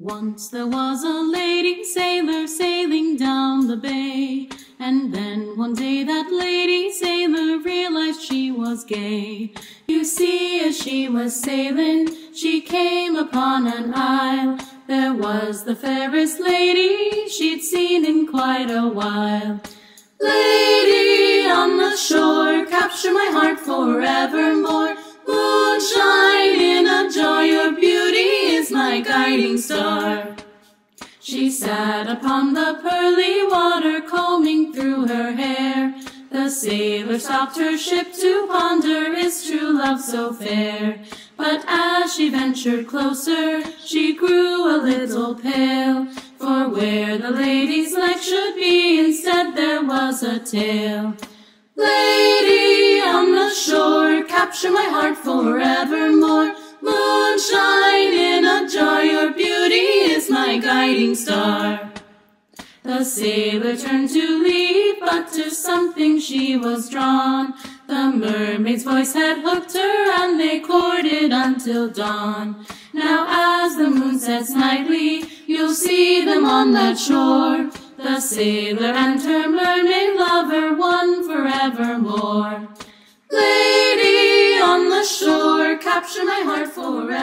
Once there was a lady sailor sailing down the bay, and then one day that lady sailor realized she was gay. You see, as she was sailing, she came upon an isle. There was the fairest lady she'd seen in quite a while. Lady on the shore, capture my heart forevermore. Guiding star. She sat upon the pearly water, combing through her hair. The sailor stopped her ship to ponder, is true love so fair? But as she ventured closer, she grew a little pale. For where the lady's leg should be, instead there was a tail. Lady on the shore, capture my heart forevermore. My guiding star. The sailor turned to leave, but to something she was drawn. The mermaid's voice had hooked her, and they courted until dawn. Now as the moon sets nightly, you'll see them on that shore. The sailor and her mermaid lover, one forevermore. Lady on the shore, capture my heart forevermore.